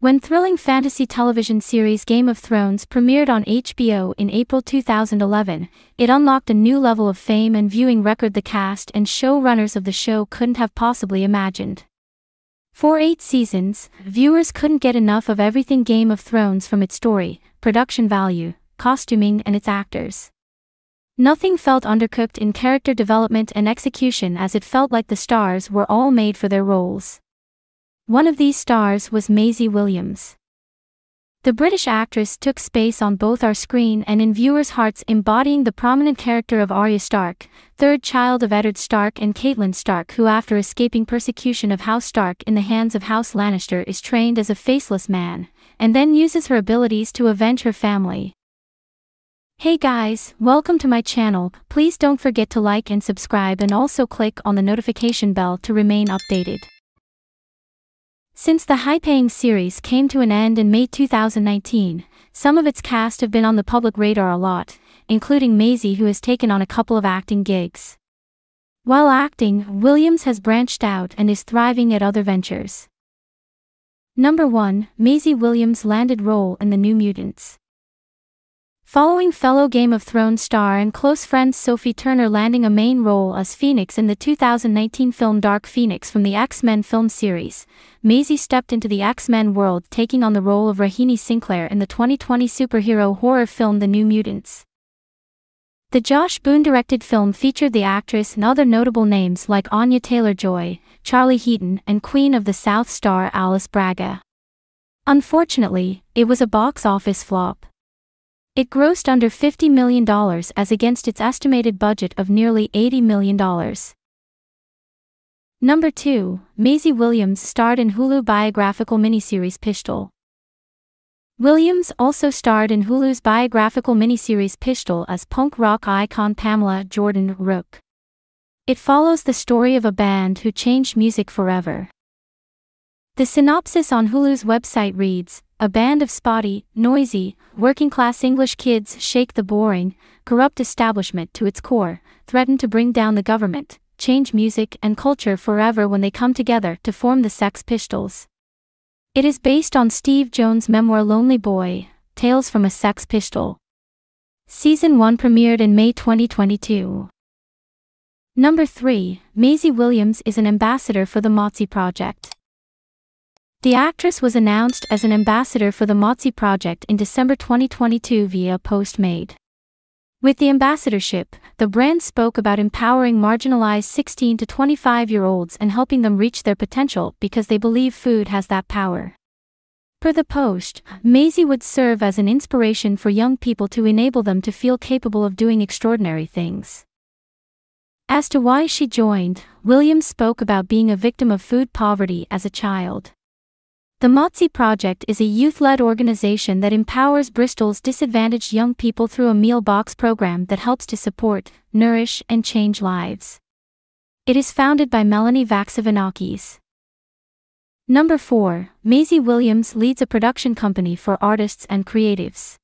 When thrilling fantasy television series Game of Thrones premiered on HBO in April 2011, it unlocked a new level of fame and viewing record the cast and showrunners of the show couldn't have possibly imagined. For eight seasons, viewers couldn't get enough of everything Game of Thrones from its story, production value, costuming, and its actors. Nothing felt undercooked in character development and execution as it felt like the stars were all made for their roles. One of these stars was Maisie Williams. The British actress took space on both our screen and in viewers' hearts embodying the prominent character of Arya Stark, third child of Eddard Stark and Catelyn Stark who after escaping persecution of House Stark in the hands of House Lannister is trained as a faceless man, and then uses her abilities to avenge her family. Hey guys, welcome to my channel, please don't forget to like and subscribe and also click on the notification bell to remain updated. Since the high-paying series came to an end in May 2019, some of its cast have been on the public radar a lot, including Maisie who has taken on a couple of acting gigs. While acting, Williams has branched out and is thriving at other ventures. Number 1, Maisie Williams landed role in The New Mutants. Following fellow Game of Thrones star and close friend Sophie Turner landing a main role as Phoenix in the 2019 film Dark Phoenix from the X-Men film series, Maisie stepped into the X-Men world taking on the role of Rahini Sinclair in the 2020 superhero horror film The New Mutants. The Josh Boone-directed film featured the actress and other notable names like Anya Taylor-Joy, Charlie Heaton, and Queen of the South star Alice Braga. Unfortunately, it was a box office flop. It grossed under $50 million as against its estimated budget of nearly $80 million. Number 2, Maisie Williams starred in Hulu biographical miniseries Pistol. Williams also starred in Hulu's biographical miniseries Pistol as punk rock icon Pamela Jordan Rooke. It follows the story of a band who changed music forever. The synopsis on Hulu's website reads A band of spotty, noisy, working class English kids shake the boring, corrupt establishment to its core, threaten to bring down the government, change music and culture forever when they come together to form the Sex Pistols. It is based on Steve Jones' memoir Lonely Boy Tales from a Sex Pistol. Season 1 premiered in May 2022. Number 3, Maisie Williams is an ambassador for the Motsi Project. The actress was announced as an ambassador for the Motsi project in December 2022 via post made. With the ambassadorship, the brand spoke about empowering marginalized 16 to 25 year olds and helping them reach their potential because they believe food has that power. Per the post, Maisie would serve as an inspiration for young people to enable them to feel capable of doing extraordinary things. As to why she joined, Williams spoke about being a victim of food poverty as a child. The Motsi Project is a youth-led organization that empowers Bristol's disadvantaged young people through a meal box program that helps to support, nourish, and change lives. It is founded by Melanie Vaxivanakis. Number 4, Maisie Williams leads a production company for artists and creatives.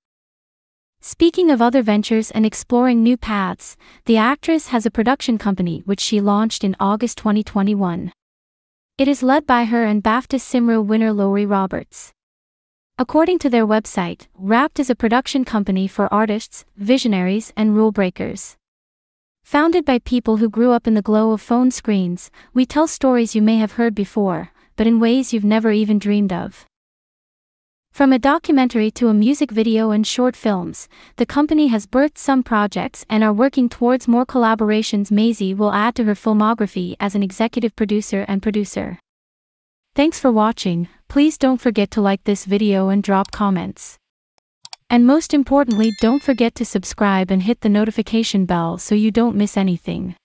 Speaking of other ventures and exploring new paths, the actress has a production company which she launched in August 2021. It is led by her and BAFTA Cymru winner Laurie Roberts. According to their website, Wrapped is a production company for artists, visionaries, and rule breakers. Founded by people who grew up in the glow of phone screens, we tell stories you may have heard before, but in ways you've never even dreamed of. From a documentary to a music video and short films, the company has birthed some projects and are working towards more collaborations Maisie will add to her filmography as an executive producer and producer. Thanks for watching, please don't forget to like this video and drop comments. And most importantly don't forget to subscribe and hit the notification bell so you don't miss anything.